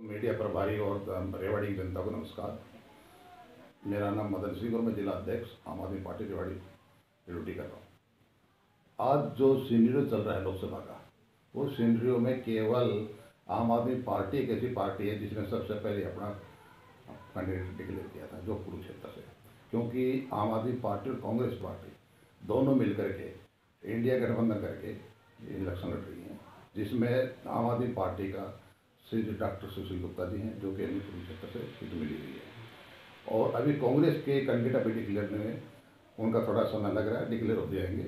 Media प्रभारी और रेवाड़ी जनता को नमस्कार। मेरा नाम मदन सिंह और मैं जिला अध्यक्ष आम आदमी पार्टी रेवाड़ी, ड्यूटी कर रहा हूँ। आज जो सीनरियो चल रहा है लोकसभा का, वो सीनरियो में केवल आम आदमी पार्टी एक ऐसी पार्टी है जिसने सबसे पहले अपना कैंडिडेट डिक्लेयर किया था, जो कुरुक्षेत्र से। क्योंकि आम आदमी पार्टी और कांग्रेस पार्टी दोनों मिलकर के इंडिया गठबंधन करके इलेक्शन लड़ रही हैं, जिसमें आम आदमी पार्टी का श्री डॉक्टर सुशील गुप्ता जी हैं, जो कि अभी कुरुक्षेत्र से सीट मिली हुई है। और अभी कांग्रेस के कैंडिडेट अभी डिक्लेयर में उनका थोड़ा समय लग रहा है डिक्लेयर हो जाएँगे।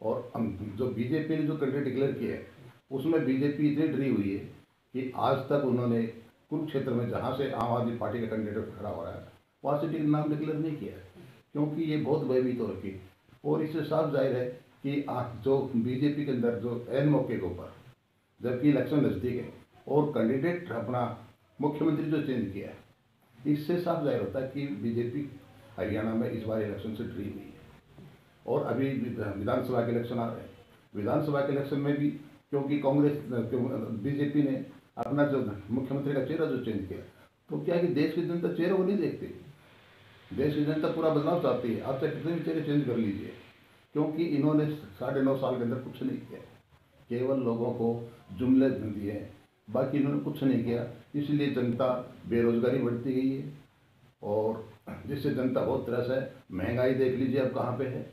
और जो बीजेपी ने जो कैंडिडेट डिक्लेयर किए हैं, उसमें बीजेपी इतनी डरी हुई है कि आज तक उन्होंने कुरुक्षेत्र में जहाँ से आम आदमी पार्टी का कैंडिडेट खड़ा हो रहा है, वहाँ से नाम डिक्लेयर नहीं किया है। क्योंकि ये बहुत भयभीत हो रखी और इससे साफ़ ज़ाहिर है कि जो बीजेपी के अंदर जो एन मौके के ऊपर, जबकि इलेक्शन नज़दीक है और कैंडिडेट अपना मुख्यमंत्री जो चेंज किया इससे साफ़ ज़ाहिर होता है कि बीजेपी हरियाणा में इस बार इलेक्शन से डरी हुई है। और अभी विधानसभा के इलेक्शन आ रहे हैं। विधानसभा के इलेक्शन में भी क्योंकि कांग्रेस बीजेपी ने अपना जो मुख्यमंत्री का चेहरा जो चेंज किया तो क्या है कि देश की जनता चेहरे को नहीं देखती? देश की जनता पूरा बदलाव चाहती है। आप चाहे कितने भी चेहरे चेंज कर लीजिए, क्योंकि इन्होंने साढ़े नौ साल के अंदर कुछ नहीं किया। केवल लोगों को जुमले दिए हैं। बाकी इन्होंने कुछ नहीं किया। इसलिए जनता बेरोजगारी बढ़ती गई है और जिससे जनता बहुत त्रस है, महँगाई देख लीजिए अब कहाँ पे है।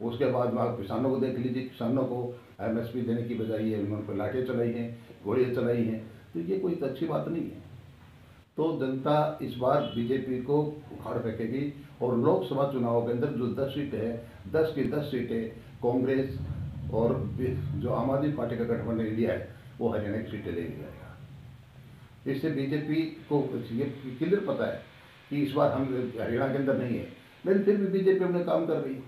उसके बाद आप किसानों को देख लीजिए, किसानों को एमएसपी देने की बजाय है उन्होंने पर लाठियाँ चलाई हैं, गोलियाँ चलाई हैं। तो ये कोई अच्छी बात नहीं है। तो जनता इस बार बीजेपी को उखाड़ फेंकेगी और लोकसभा चुनाव के अंदर जो दस सीटें हैं, दस की दस सीटें कांग्रेस और जो आम आदमी पार्टी का गठबंधन इंडिया है वो हरियाणा की सीटें लेके जाएगा इससे बीजेपी को ये क्लियर पता है कि इस बार हम हरियाणा के अंदर नहीं है। लेकिन फिर भी बीजेपी अपने काम कर रही है।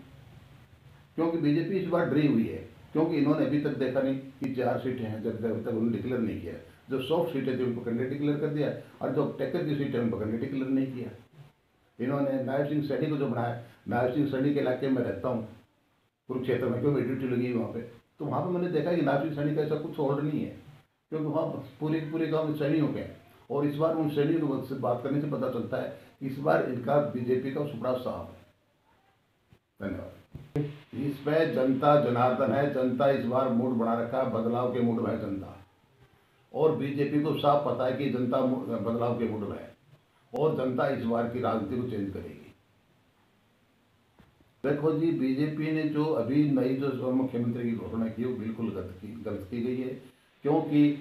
क्योंकि बीजेपी इस बार डरी हुई है। क्योंकि इन्होंने अभी तक देखा नहीं कि चार सीटें हैं जब जब तक उन्होंने डिक्लेयर नहीं किया। जो सॉफ्ट सीटें थी उनको कैंडिडेट डिक्लेयर कर दिया और जो टेकर की सीटें उनको कैंडिडेट डिक्लेयर नहीं किया। इन्होंने नायब सिंह सैनी को जो बनाया, नायब सिंह सैनी के इलाके में रहता हूँ। कुरुक्षेत्र में क्यों मेरी ड्यूटी लगी वहाँ पे। तो वहाँ पे मैंने देखा कि सिंह सैनी का ऐसा कुछ होल्ड नहीं है, क्योंकि वहाँ पूरे पूरे गाँव में सैनियों के हैं। और इस बार उन सैनियों से बात करने से पता चलता है, इस बार इनका बीजेपी का सुपड़ा साहब है। धन्यवाद। इस पे जनता जनार्दन है, जनता इस बार मूड बना रखा है, बदलाव के मूड में है जनता। और बीजेपी को साफ़ पता है कि जनता बदलाव के मूड में है। और जनता इस बार की राजनीति को चेंज करेगी। देखो जी, बीजेपी ने जो अभी नई जो मुख्यमंत्री की घोषणा की, वो बिल्कुल गलत की गलत की गई है। क्योंकि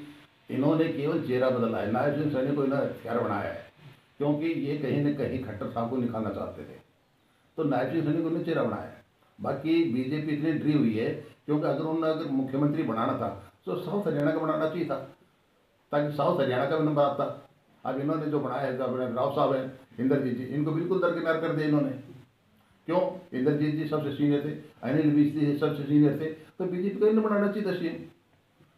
इन्होंने केवल चेहरा बदला है नायब सिंह सैनी को इन्होंने हथियार बनाया है। क्योंकि ये कहीं न कहीं खट्टर साहब को निकालना चाहते थे। तो नायब सिंह सैनी को इन्होंने चेहरा बनाया है। बाकी बीजेपी इतनी डरी हुई है, क्योंकि अगर उन्होंने अगर मुख्यमंत्री बनाना था तो साउथ हरियाणा का बनाना चाहिए था। ताकि साउथ हरियाणा का भी नंबर आता। अब इन्होंने जो बनाया है, जो राव साहब हैं, इंद्रजीत जी, इनको बिल्कुल दरकिनार कर दिया इन्होंने। क्यों? इंद्रजीत जी सबसे सीनियर थे, अनिल विज जी सबसे सीनियर थे तो बीजेपी को इन्हें बनाना चाहिए सीएम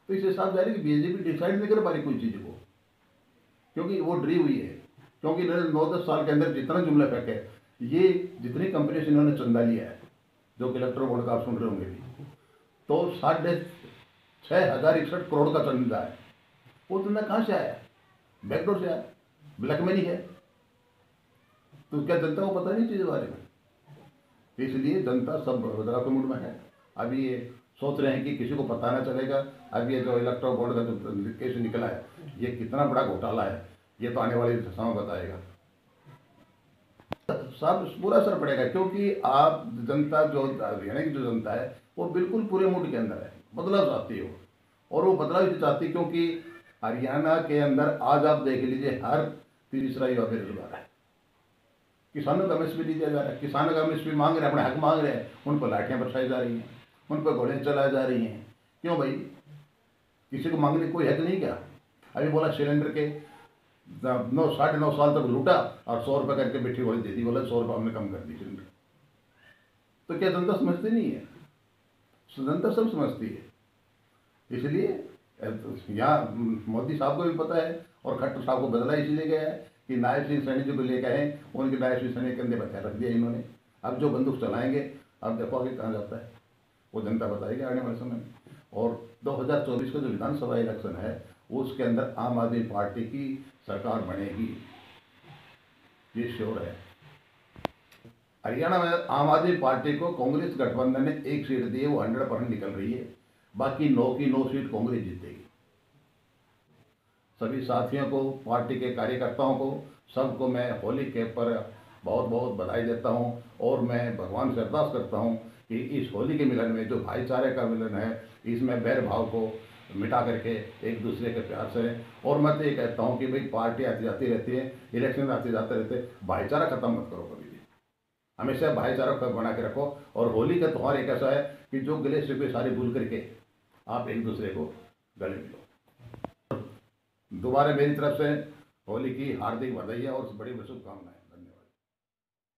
तो इससे साफ़ जा रही है कि बीजेपी डिसाइड नहीं कर पा रही कोई चीज़ को, क्योंकि वो डरी हुई है। क्योंकि इन्होंने नौ दस साल के अंदर जितना जुमला फेंके ये जितनी कंपनी से इन्होंने चंदा लिया है, जो कि इलेक्ट्रो बोर्ड का आप सुन रहे होंगे भी। तो साढ़े छः हज़ार इकसठ करोड़ का चंदा है। वो चंदा कहाँ से आया? बैकडोर से आया। ब्लैक मनी है। तो क्या जनता को पता नहीं चीज़ बारे में? इसलिए जनता सब बदलाव के मूड में है। अभी ये सोच रहे हैं कि किसी को पता ना चलेगा। अब ये जो इलेक्ट्रो बोर्ड का जो केस निकला है, ये कितना बड़ा घोटाला है, ये तो आने वाले समय बताएगा। सब पूरा असर पड़ेगा, क्योंकि आप जनता जो हरियाणा की जो जनता है, वो बिल्कुल पूरे मूड के अंदर है। बदलाव चाहती है वो। और वो बदलाव इसलिए चाहती क्योंकि हरियाणा के अंदर आज आप देख लीजिए, हर तीसरा युवा बेरोजगार है। किसानों का एमएसपी दिया जा रहा है, किसानों का एमएसपी मांग रहे हैं, अपने हक मांग रहे हैं, उन पर लाठियाँ बरसाई जा रही हैं, उन पर गोलियाँ चलाई जा रही हैं। क्यों भाई? किसी को मांगने कोई हक नहीं क्या? अभी बोला सिलेंडर के नौ, साढ़े नौ साल तक लूटा और सौ रुपये करके बैठी गोली दे दी, बोला सौ रुपये हमने कम कर दी सिलेंडर। तो क्या जनता समझती नहीं है? जनता सब समझती है। इसलिए यहाँ मोदी साहब को भी पता है और खट्टर साहब को बदला इसलिए गया है कि नायब सिंह सैनी जो को लेकर आए उनके नायब सिंह सैनी के अंदर हथियार रख दिया इन्होंने। अब जो बंदूक चलाएँगे अब देखो आगे कहाँ जाता है। वो जनता बताएगी आने वाले समय में। और 2024 का जो विधानसभा इलेक्शन है, उसके अंदर आम आदमी पार्टी की सरकार बनेगी। ये श्योर है। हरियाणा में आम आदमी पार्टी को कांग्रेस गठबंधन ने एक सीट दी है, वो हंड्रेड परसेंट निकल रही है। बाकी नौ की नौ सीट कांग्रेस जीतेगी। सभी साथियों को, पार्टी के कार्यकर्ताओं को, सबको मैं होली के पर बहुत बहुत बधाई देता हूँ और मैं भगवान से अरदास करता हूँ कि इस होली के मिलन में जो भाईचारे का मिलन है, इसमें बैर भाव को मिटा करके एक दूसरे के प्यार से और मैं तो ये कहता हूँ कि भाई, पार्टी आती जाती रहती है, इलेक्शन आते जाते रहते भाईचारा खत्म मत करो कभी भी। हमेशा भाईचारा को बना के रखो और होली का त्यौहार एक ऐसा है कि जो गले से सारे भूल करके आप एक दूसरे को गले मिलो। दोबारा मेरी तरफ़ से होली की हार्दिक बधाई और बड़ी शुभकामनाएँ।